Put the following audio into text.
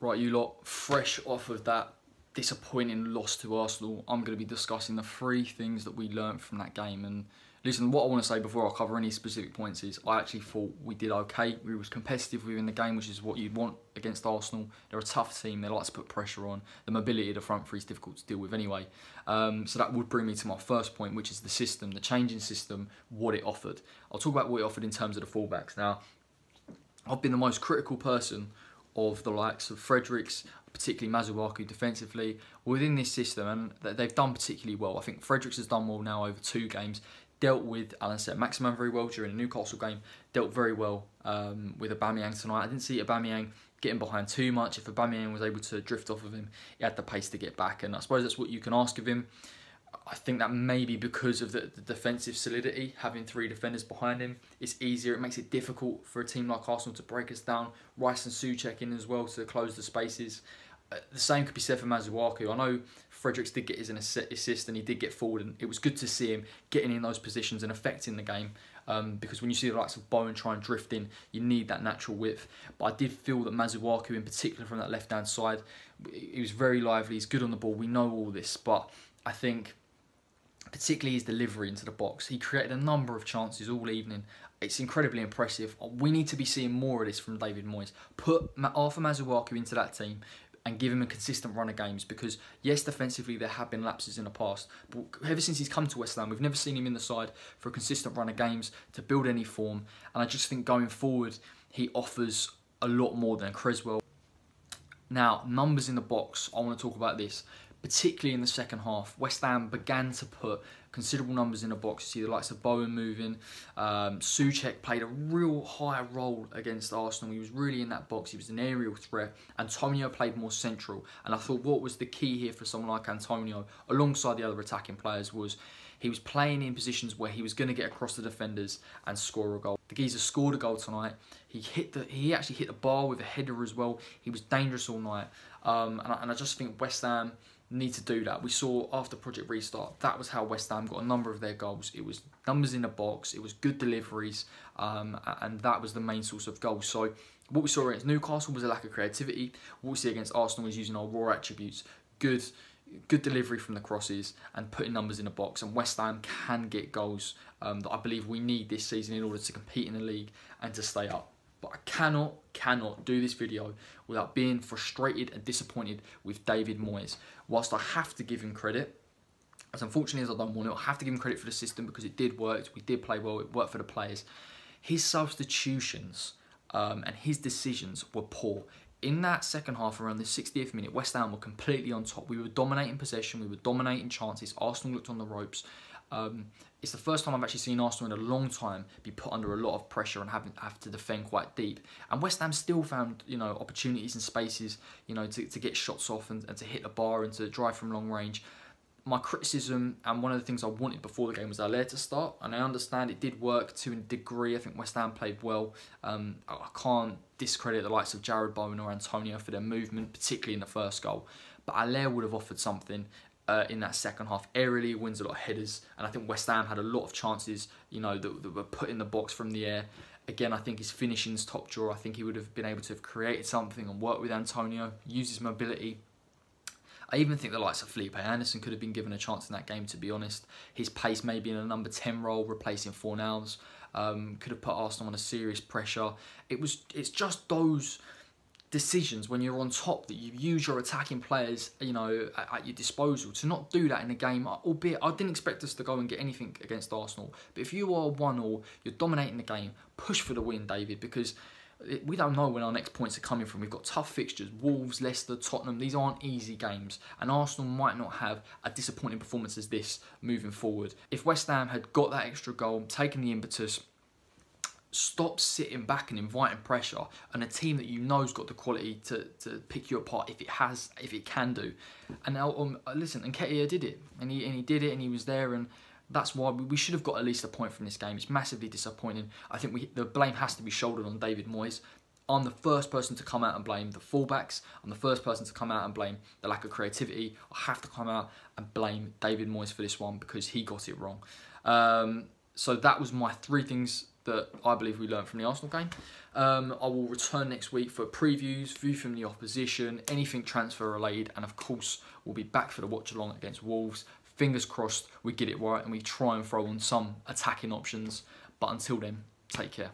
Right, you lot, fresh off of that disappointing loss to Arsenal, I'm going to be discussing the three things that we learned from that game. And listen, what I want to say before I cover any specific points is I actually thought we did okay. We was competitive within the game, which is what you'd want against Arsenal. They're a tough team. They like to put pressure on. The mobility of the front three is difficult to deal with anyway. Um, so that would bring me to my first point, which is the system, the changing system, what it offered. I'll talk about what it offered in terms of the fullbacks. Now, I've been the most critical person of the likes of Fredericks, particularly Masuaku defensively, within this system, and they've done particularly well. I think Fredericks has done well now over two games. Dealt with Allan Saint-Maximin very well during the Newcastle game. Dealt very well um, with Aubameyang tonight. I didn't see Aubameyang getting behind too much. If Aubameyang was able to drift off of him, he had the pace to get back, and I suppose that's what you can ask of him. I think that maybe because of the, the, defensive solidity, having three defenders behind him, it's easier. It makes it difficult for a team like Arsenal to break us down. Rice and Soucek in as well to close the spaces. Uh, the same could be said for Masuaku. I know Fredericks did get his assist and he did get forward, and it was good to see him getting in those positions and affecting the game. Um, because when you see the likes of Bowen try and drift in, you need that natural width. But I did feel that Masuaku, in particular from that left hand side, he was very lively. He's good on the ball. We know all this, but I think particularly his delivery into the box. He created a number of chances all evening. It's incredibly impressive. We need to be seeing more of this from David Moyes. Put Arthur Masuaku into that team and give him a consistent run of games because yes defensively there have been lapses in the past but ever since he's come to West Ham we've never seen him in the side for a consistent run of games to build any form and I just think going forward he offers a lot more than Cresswell now numbers in the box I want to talk about this particularly in the second half. West Ham began to put considerable numbers in the box. You see the likes of Bowen moving. Um, Soucek played a real high role against Arsenal. He was really in that box. He was an aerial threat. Antonio played more central. And I thought what was the key here for someone like Antonio, alongside the other attacking players, was he was playing in positions where he was going to get across the defenders and score a goal. The geezer scored a goal tonight. He hit the he actually hit the bar with a header as well. He was dangerous all night. Um, and, I, and I just think West Ham need to do that. We saw after Project Restart, that was how West Ham got a number of their goals. It was numbers in the box, it was good deliveries, um, and that was the main source of goals. So what we saw against Newcastle was a lack of creativity. What we see against Arsenal is using our raw attributes, good good delivery from the crosses and putting numbers in the box. And West Ham can get goals um, that I believe we need this season in order to compete in the league and to stay up. But I cannot, cannot do this video without being frustrated and disappointed with David Moyes. Whilst I have to give him credit, as unfortunately as I don't want to, I have to give him credit for the system because it did work. We did play well. It worked for the players. His substitutions um, and his decisions were poor. In that second half, around the 60th minute, West Ham were completely on top. We were dominating possession. We were dominating chances. Arsenal looked on the ropes. Um, it's the first time I've actually seen Arsenal in a long time be put under a lot of pressure and having have to defend quite deep. And West Ham still found you know opportunities and spaces you know to, to get shots off and, and to hit the bar and to drive from long range. My criticism and one of the things I wanted before the game was Haller to start, and I understand it did work to a degree. I think West Ham played well. Um, I can't discredit the likes of Jarrod Bowen or Antonio for their movement, particularly in the first goal. But Haller would have offered something, uh, in that second half. Aerially wins a lot of headers, and I think West Ham had a lot of chances, you know, that, that were put in the box from the air. Again, I think his finishing's top drawer. I think he would have been able to have created something and worked with Antonio, use his mobility. I even think the likes of Felipe Anderson could have been given a chance in that game, to be honest. His pace maybe in a number 10 role, replacing Fornals, um, could have put Arsenal under serious pressure. It was, it's just those decisions when you're on top that you use your attacking players, you know, at, your disposal. To not do that in a game, albeit I didn't expect us to go and get anything against Arsenal. But if you are one or you're dominating the game, push for the win, David, because we don't know when our next points are coming from. We've got tough fixtures: Wolves, Leicester, Tottenham. These aren't easy games, and Arsenal might not have a disappointing performance as this moving forward. If West Ham had got that extra goal, taken the impetus stop sitting back and inviting pressure and a team that you know's got the quality to, to pick you apart if it has if it can do and now um, listen and Nketiah did it and he, and he did it and he was there and that's why we should have got at least a point from this game it's massively disappointing I think we, the blame has to be shouldered on David Moyes I'm the first person to come out and blame the fullbacks. I'm the first person to come out and blame the lack of creativity. I have to come out and blame David Moyes for this one because he got it wrong. Um, so that was my three things that I believe we learned from the Arsenal game. Um, I will return next week for previews, view from the opposition, anything transfer related, and of course, we'll be back for the watch along against Wolves. Fingers crossed we get it right and we try and throw on some attacking options. But until then, take care.